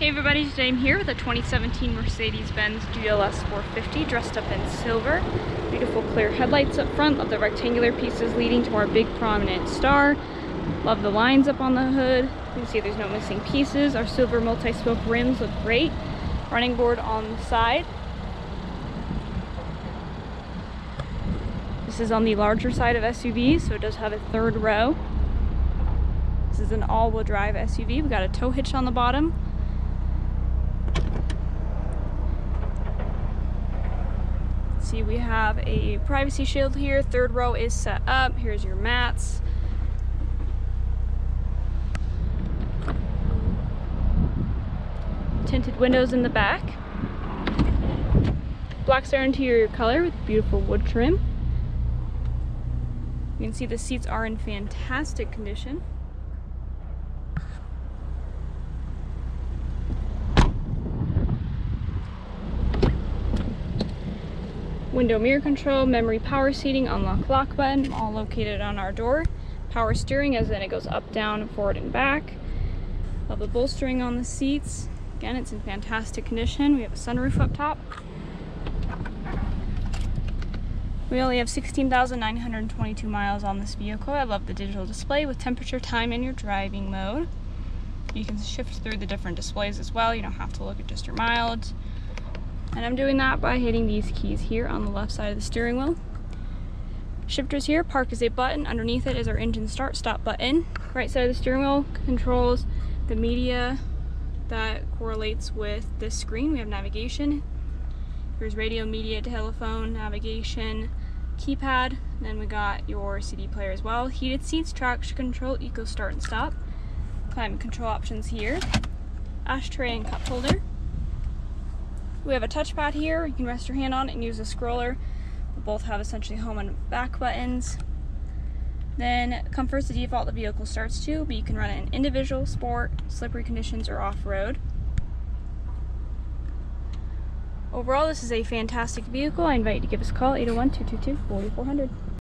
Hey everybody, today I'm here with a 2017 Mercedes-Benz GLS 450 dressed up in silver. Beautiful clear headlights up front, love the rectangular pieces leading to our big prominent star. Love the lines up on the hood. You can see there's no missing pieces. Our silver multi-spoke rims look great. Running board on the side. This is on the larger side of SUVs, so it does have a third row. This is an all-wheel drive SUV. We've got a tow hitch on the bottom. See, we have a privacy shield here. Third row is set up. Here's your mats. Tinted windows in the back. Black Star interior color with beautiful wood trim. You can see the seats are in fantastic condition. Window mirror control, memory power seating, unlock lock button, all located on our door. Power steering as in it goes up, down, forward, and back. Love the bolstering on the seats. Again, it's in fantastic condition. We have a sunroof up top. We only have 16,922 miles on this vehicle. I love the digital display with temperature, time, and your driving mode. You can shift through the different displays as well. You don't have to look at just your mileage. And I'm doing that by hitting these keys here on the left side of the steering wheel. Shifters here, park is a button. Underneath it is our engine start stop button. Right side of the steering wheel controls the media that correlates with this screen. We have navigation. Here's radio, media, telephone, navigation, keypad. Then we got your CD player as well. Heated seats, traction control, eco start and stop. Climate control options here. Ashtray and cup holder. We have a touchpad here. You can rest your hand on it and use a scroller. Both have essentially home and back buttons. Then comfort's the default the vehicle starts to, but you can run it in individual, sport, slippery conditions, or off-road. Overall, this is a fantastic vehicle. I invite you to give us a call, 801-222-4400.